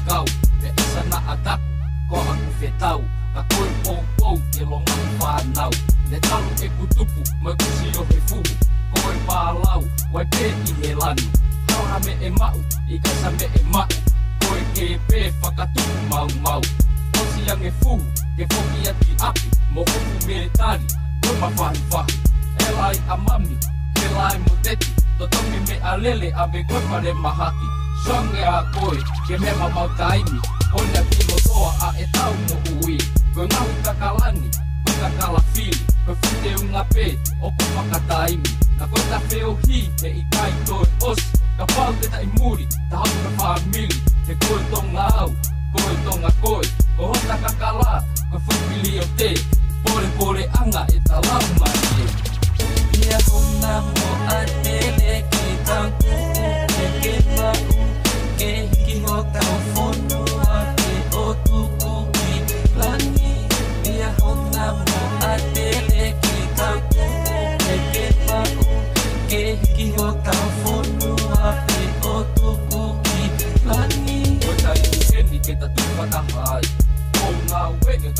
whekau Me isa na ataku, ko aku whetau Ka koe pou pou, ke longa i whanau Ne talu e kutupu, mai kusi o he fuhu Koe pālau, wai pē i he lanu. Haura me e mau, i kaisa me e mau. Koe ke pē whakatupu mau mau. Osi ang e fuhu, ke whoki ati api Mo hoku me tari, koe ma whahi whahi E lai a mami, lai mo teti. Me a lele a me koe pare mahaki Songe a koe, ke me ma mau taimi Ona ki toa a e tau mo ui. Koe ngahu takalani, koe takala fili Koe fute unga pe, o ko whakataimi Na koe ta wheo hi, me i kai toi osi Ka pau te tai muri,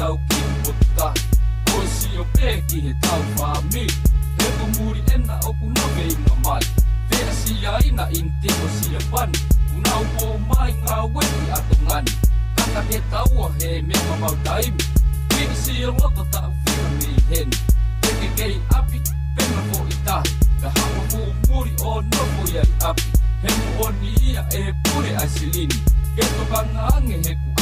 tau ki puta Koe si o pē ki he tau whami He ko muri ena o ku noke i ngā mai. Pea si a ina in te ko si a pani. Unau po mai ngā wenge a to ngani. Kaka he taua he mea mau taimi Kini si o loto ta whina mi heni. Teke kei api, pena po i tahi. Ka hawa fu muri o nopo i ai api. He mu o ni ia e pure ai silini Ke to kanga ange he ku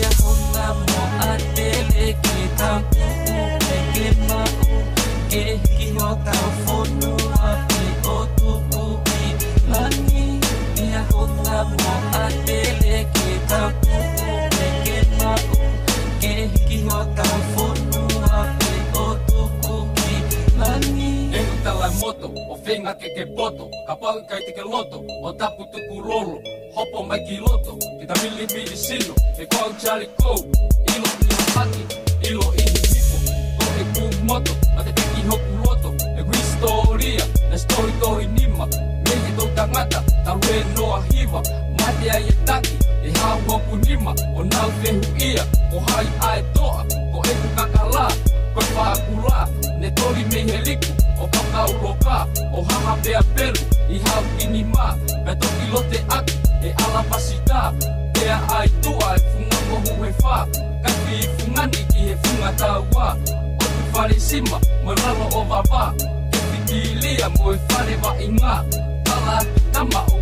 noa Ia hona mo a tele ki tau ke mau Ke hiki o tau whonua pe o tuku ki lani Ia hona mo a tele ki tau ke mau Ke hiki o tau whonua pe o tuku ki lani nu tala moto, o te ke loto, o tapu rolo Hopo mai ki loto, ki ta mili mili sino E kau chari kou, ilo ilo paki Ilo ihi pipo ko e ku moto Ma te teki hoku loto, e ku historia Na story tohi nima, me he tau tangata Ta rue noa hiva, mate ai e taki E hau hoku nima, o nau fehu ia Ko hai ae toa, ko e ku kakala Koe kula, ne tori me he liku O kakau loka, o haha pea peru I hau kini mā, me toki lote aki E ala pasita, pea ai tua E funga mohu he whā Kaki i fungani ki he funga taua O tu whare sima, mo lalo o wawa Ke whiki lia mo e whare wa i ngā. Kala tama o